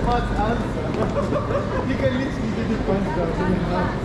Smart answer. you can literally do the punch down in the house.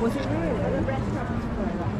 Was it really?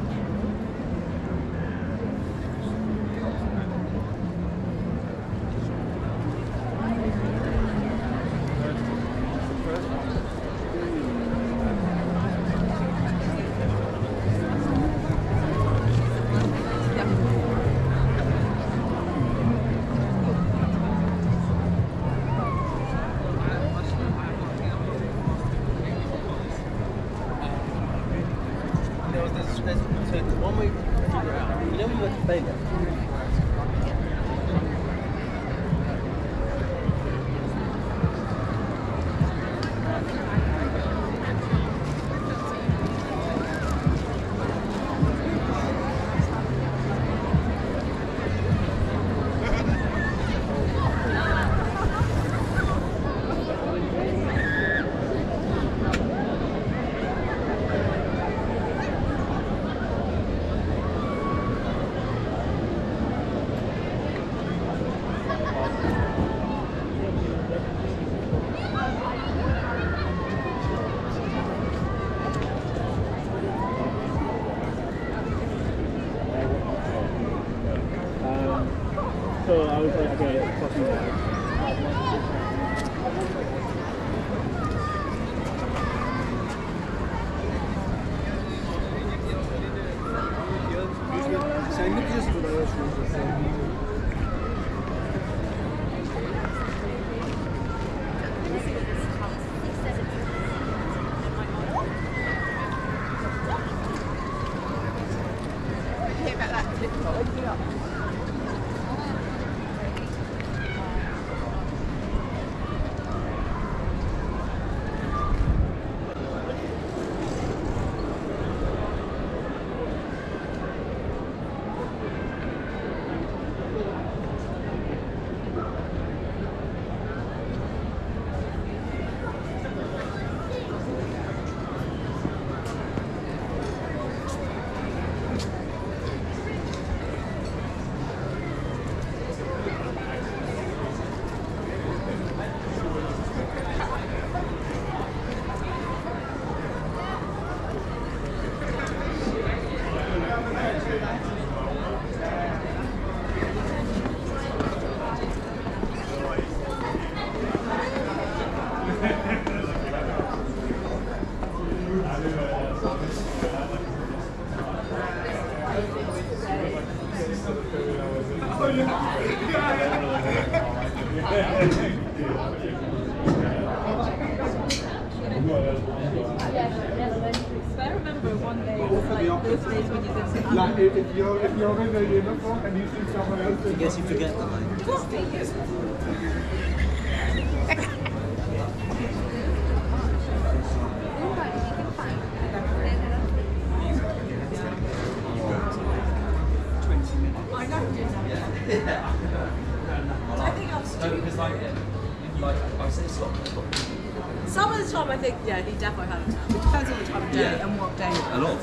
Like if, you're if you're in a uniform and you see someone else, I guess you forget the line. I think I'm stupid. Because like, like I say, stop. Some of the time I think, yeah, he definitely had a tan. It depends on the time of day Yeah. and what day. A lot.